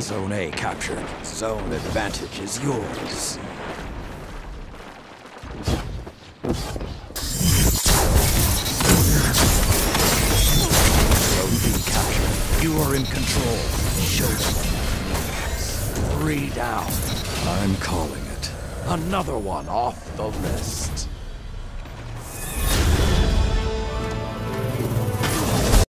Zone A captured. Zone advantage is yours. Zone B captured. You are in control. Show them. Three down. I'm calling it. Another one off the list.